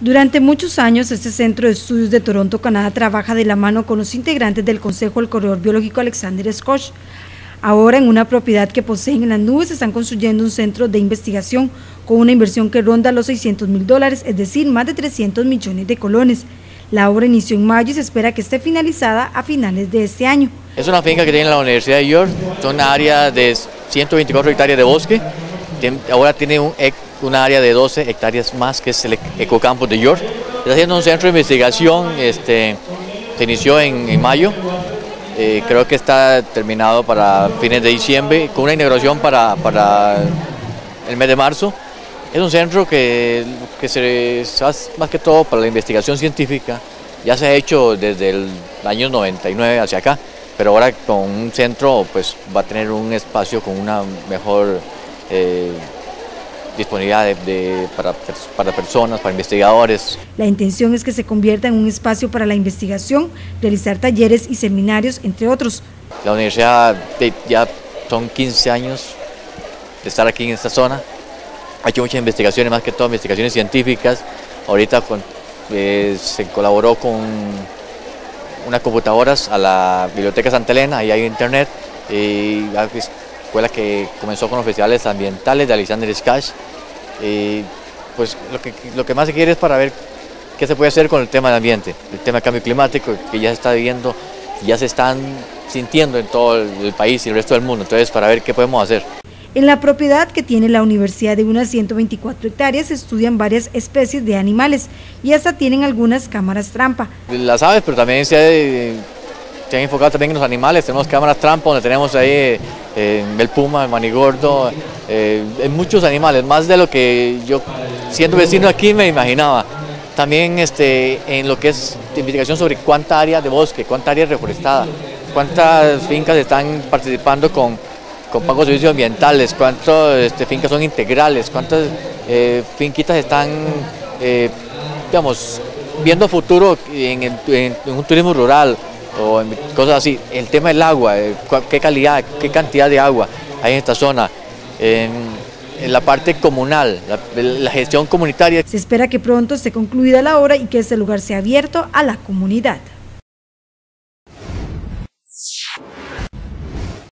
Durante muchos años, este Centro de Estudios de Toronto, Canadá, trabaja de la mano con los integrantes del Consejo del Corredor Biológico Alexander Scott. Ahora, en una propiedad que poseen en las nubes, están construyendo un centro de investigación con una inversión que ronda los 600 mil dólares, es decir, más de 300 millones de colones. La obra inició en mayo y se espera que esté finalizada a finales de este año. Es una finca que tiene la Universidad de York, son una área de 124 hectáreas de bosque, ahora tiene un una área de 12 hectáreas más, que es el Ecocampus de York. Está haciendo un centro de investigación, este, se inició en, mayo, eh, creo que está terminado para fines de diciembre, con una inauguración para, para el mes de marzo. Es un centro que, que se hace más que todo para la investigación científica, ya se ha hecho desde el año 99 hacia acá, pero ahora con un centro pues va a tener un espacio con una mejor eh, disponibilidad para, para, personas, para investigadores. La intención es que se convierta en un espacio para la investigación, realizar talleres y seminarios, entre otros. La universidad ya son 15 años de estar aquí en esta zona, ha hecho muchas investigaciones, más que todo investigaciones científicas. Ahorita eh, se colaboró con unas computadoras a la Biblioteca Santa Elena, ahí hay internet, y escuela que comenzó con los festivales ambientales de Alexander Skash. Y pues lo que, lo que más se quiere es para ver qué se puede hacer con el tema del ambiente, el tema del cambio climático que ya se está viviendo, ya se están sintiendo en todo el país y el resto del mundo, entonces para ver qué podemos hacer. En la propiedad que tiene la universidad de unas 124 hectáreas se estudian varias especies de animales y hasta tienen algunas cámaras trampa. Las aves, pero también se se han enfocado también en los animales, tenemos cámaras trampa donde tenemos ahí eh, el puma, el manigordo, eh, en muchos animales, más de lo que yo siendo vecino aquí me imaginaba. También este, en lo que es investigación sobre cuánta área de bosque, cuánta área reforestada, cuántas fincas están participando con, con pagos de servicios ambientales, cuántas este, fincas son integrales, cuántas eh, finquitas están, digamos, viendo futuro en un turismo rural, o cosas así. El tema del agua, eh, qué calidad, qué cantidad de agua hay en esta zona. En, la parte comunal, la, la gestión comunitaria. Se espera que pronto esté concluida la obra y que este lugar sea abierto a la comunidad.